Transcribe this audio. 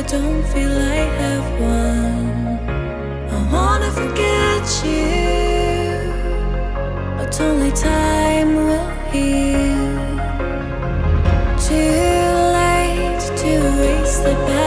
I don't feel I have one. I wanna forget you, but only time will heal. Too late to erase the past.